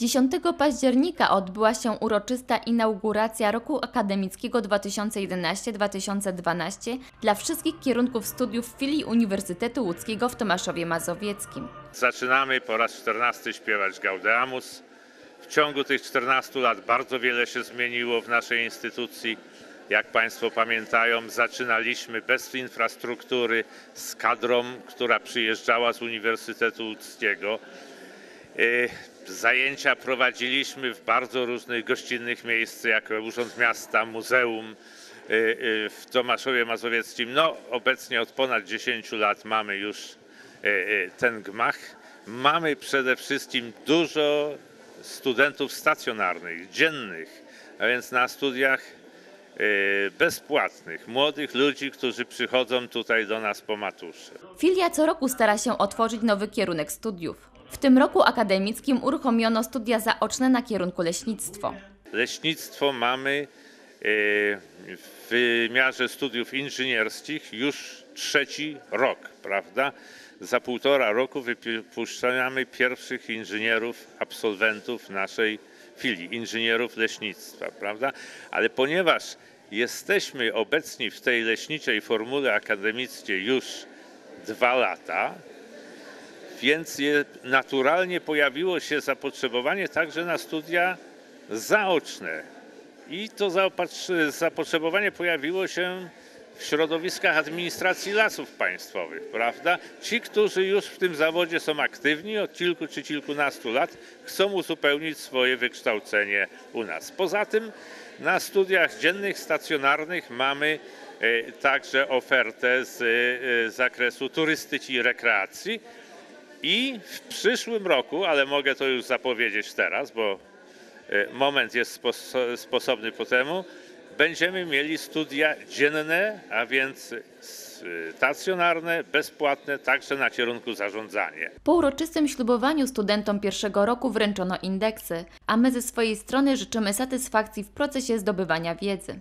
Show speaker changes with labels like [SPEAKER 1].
[SPEAKER 1] 10 października odbyła się uroczysta inauguracja roku akademickiego 2011-2012 dla wszystkich kierunków studiów w filii Uniwersytetu Łódzkiego w Tomaszowie Mazowieckim.
[SPEAKER 2] Zaczynamy po raz 14 śpiewać Gaudeamus. W ciągu tych 14 lat bardzo wiele się zmieniło w naszej instytucji. Jak Państwo pamiętają, zaczynaliśmy bez infrastruktury, z kadrą, która przyjeżdżała z Uniwersytetu Łódzkiego. Y, Zajęcia prowadziliśmy w bardzo różnych gościnnych miejscach, jak Urząd Miasta, Muzeum y, y, w Tomaszowie Mazowieckim. No, obecnie od ponad 10 lat mamy już ten gmach. Mamy przede wszystkim dużo studentów stacjonarnych, dziennych, a więc na studiach bezpłatnych, młodych ludzi, którzy przychodzą tutaj do nas po maturze.
[SPEAKER 1] Filia co roku stara się otworzyć nowy kierunek studiów. W tym roku akademickim uruchomiono studia zaoczne na kierunku leśnictwo.
[SPEAKER 2] Leśnictwo mamy e, w wymiarze studiów inżynierskich już trzeci rok, prawda? Za półtora roku wypuszczamy pierwszych inżynierów, absolwentów naszej filii, inżynierów leśnictwa, prawda? Ale ponieważ jesteśmy obecni w tej leśniczej formule akademickiej już dwa lata, więc naturalnie pojawiło się zapotrzebowanie także na studia zaoczne. I to zapotrzebowanie pojawiło się w środowiskach administracji lasów państwowych, prawda? Ci, którzy już w tym zawodzie są aktywni od kilku czy kilkunastu lat, chcą uzupełnić swoje wykształcenie u nas. Poza tym na studiach dziennych, stacjonarnych mamy e, także ofertę z e, zakresu turystyki i rekreacji, i w przyszłym roku, ale mogę to już zapowiedzieć teraz, bo e, moment jest spos- sposobny po temu, będziemy mieli studia dzienne, a więc stacjonarne, bezpłatne, także na kierunku zarządzanie.
[SPEAKER 1] Po uroczystym ślubowaniu studentom pierwszego roku wręczono indeksy, a my ze swojej strony życzymy satysfakcji w procesie zdobywania wiedzy.